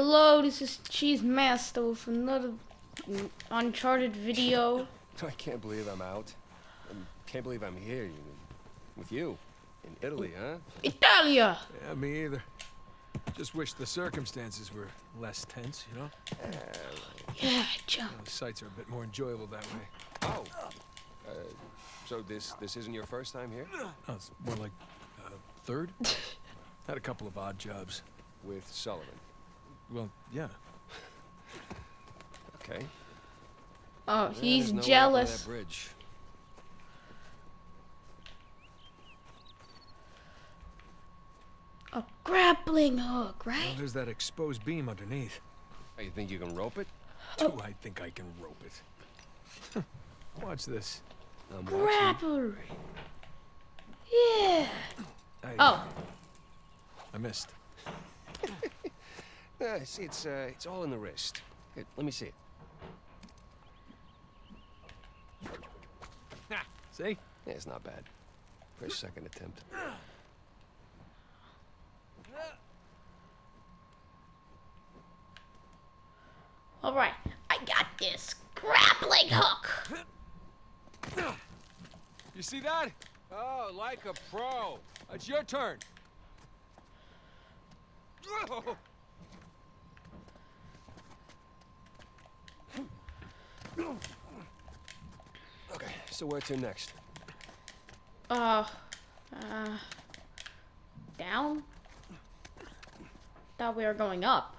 Hello, this is Cheese Master with another Uncharted video. I can't believe I'm out. I can't believe I'm here you- with you in Italy, huh? Italia! Yeah, me either. Just wish the circumstances were less tense, you know? Yeah, jump. You know, the sights are a bit more enjoyable that way. Oh. Uh, so this this isn't your first time here No, it's more like uh, third. Had a couple of odd jobs. with Sullivan? Well, yeah. Okay. Oh, Yeah, he's no way up on jealous. that bridge. A grappling hook, right? Well, right? there's that exposed beam underneath. Oh, you think you can rope it? Oh. Do I think I can rope it? Watch this. I'm watching. Yeah. I, Oh, I missed. Yeah, see, it's uh, it's all in the wrist. Here, let me see it. See? Yeah, it's not bad. First second attempt. all right. I got this grappling hook. You see that? Oh, like a pro. It's your turn. Okay, so where to next? Uh, uh, down? Thought we were going up.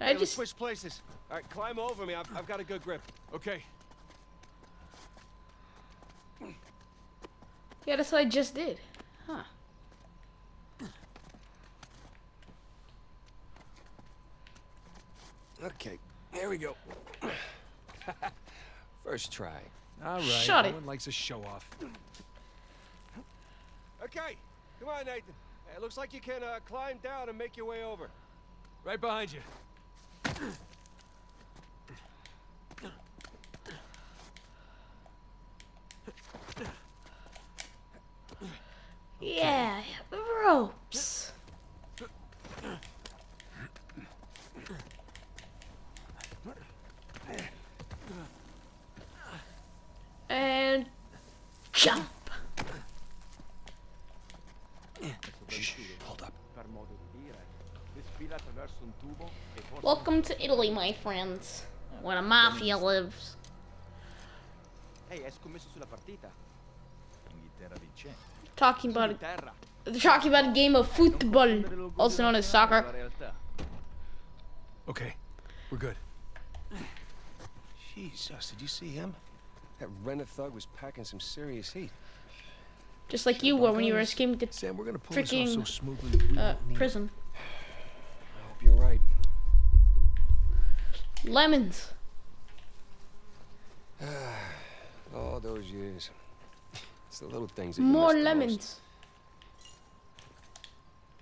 I Hey, let's just switch places. All right, climb over me. I've, I've got a good grip. Okay. yeah, that's what I just did, huh? Okay, here we go. First try. All right. Shut no it. one likes a show off. Okay, come on, Nathan. It looks like you can uh, climb down and make your way over. Right behind you. Yeah, ropes. And jump. Shh, hold up. per modo di dire, desfila attraverso un tubo e forse Welcome to Italy, my friends, where the mafia lives. Ehi, hai scommesso sulla partita? Inghilterra vincente. Talking about Inghilterra. they're talking about a game of football, also known as soccer. Okay. We're good. Jesus, did you see him? That Renner thug was packing some serious heat. Just like you were when you were escaping the Sam, we're gonna pull this off so Freaking, smoothly. Uh, prison. I hope you're right. Lemons. All those years. It's the little things that you More lemons.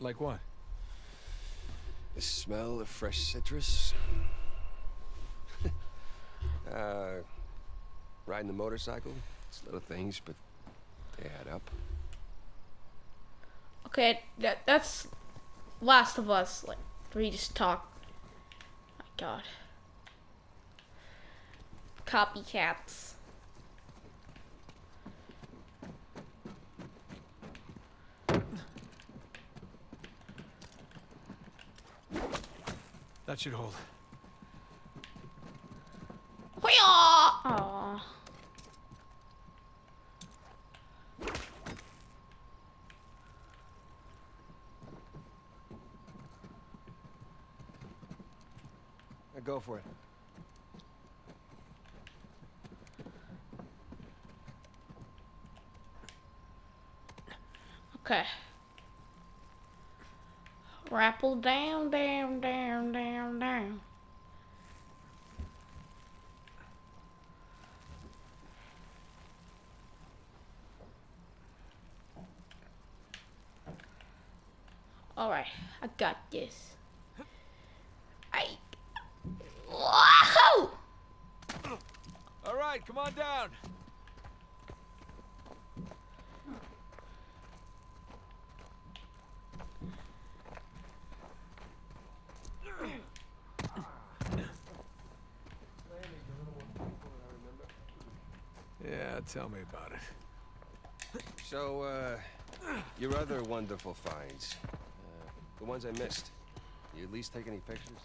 Like what? The smell of fresh citrus. uh, riding the motorcycle. It's little things, but they add up. Okay, that that's Last of Us, like where you just talk. My God. Copycats. That should hold. Go for it. Okay. Rappel down, down, down, down, down. Alright, I got this. right, come on down. Yeah, tell me about it. So, uh, your other wonderful finds. Uh, the ones I missed. You at least take any pictures?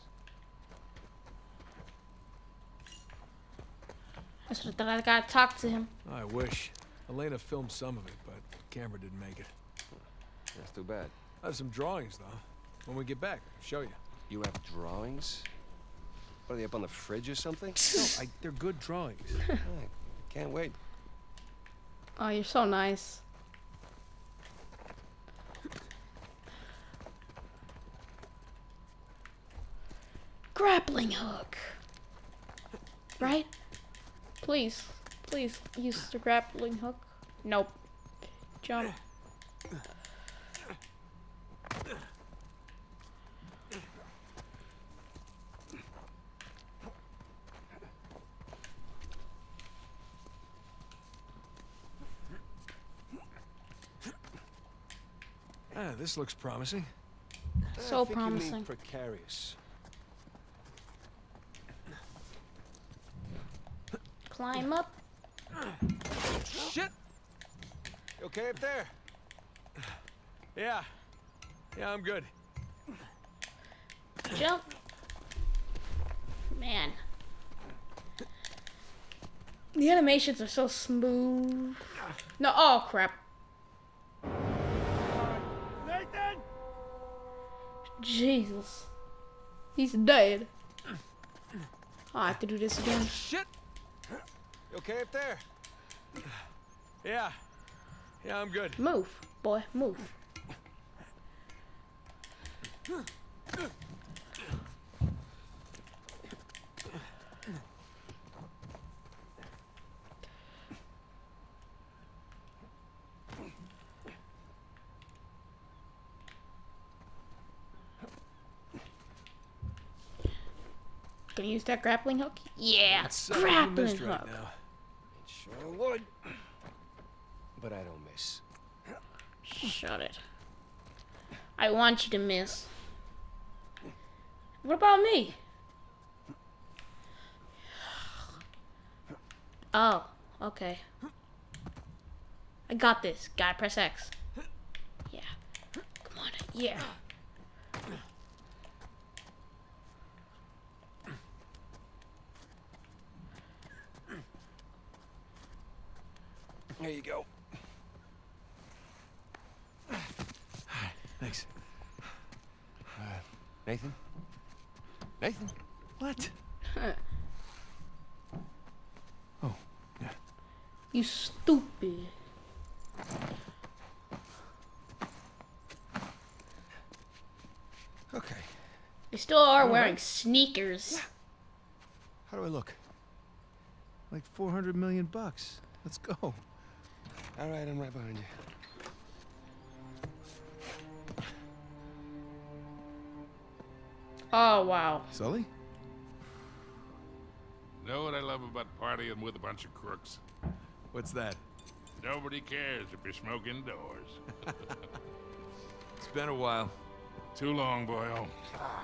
I should have thought I gotta talk to him. I wish. Elena filmed some of it, but the camera didn't make it. That's too bad. I have some drawings, though. When we get back, I'll show you. You have drawings? What, are they up on the fridge or something? No, I, they're good drawings. I can't wait. Oh, you're so nice. Grappling hook. Right? Please. Please use the grappling hook. Nope. Jump. Ah, this looks promising. So I think You promising. mean precarious. Climb up. Shit! You okay up there? Yeah. Yeah, I'm good. Jump. Man. The animations are so smooth. No, oh crap. Nathan! Jesus. He's dead. Oh, I have to do this again. Shit! You okay up there? Yeah. Yeah, I'm good. Move, boy, move. Gonna use that grappling hook? Yeah, Something uh, grappling missed right But I don't miss. Shut it. I want you to miss. What about me? Oh, okay. I got this. Gotta press X. Yeah. Come on. Yeah. There you go. Thanks. Nathan? Nathan? What? Oh, yeah. You stupid. Okay. You still are wearing right. sneakers. How do I look? Like 400 million bucks. Let's go. All right, I'm right behind you. Oh, wow. Sully? Know what I love about partying with a bunch of crooks? What's that? Nobody cares if you're smoking indoors. It's been a while. Too long, boyo. Oh.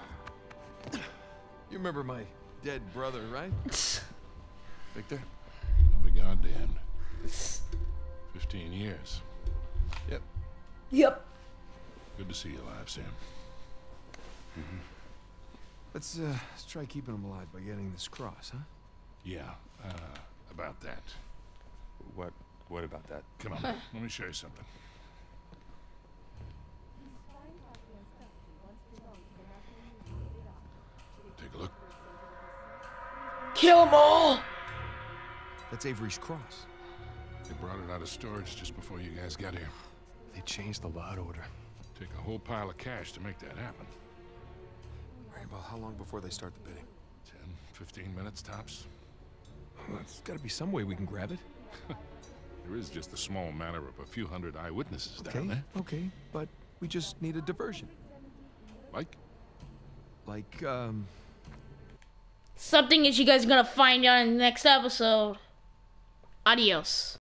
You remember my dead brother, right? Victor? I'll be goddamned. Fifteen years. Yep. Yep. Good to see you alive, Sam. Mm-hmm. Let's, uh, let's try keeping him alive by getting this cross, huh? Yeah, uh, about that. What? What about that? Come on, let me show you something. Take a look. Kill them all. That's Avery's cross. They brought it out of storage just before you guys got here. They changed the lot order. Take a whole pile of cash to make that happen. All right, well, how long before they start the bidding? 10, 15 minutes tops. Well, there's got to be some way we can grab it. There is just a small matter of a few hundred eyewitnesses down Okay, there. okay, but we just need a diversion. Like, Like, um, Something that you guys are gonna find out in the next episode. Adios.